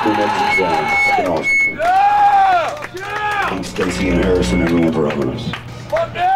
students exams in Austin. Yeah! Yeah! Stacy and Harrison, everyone for helping us.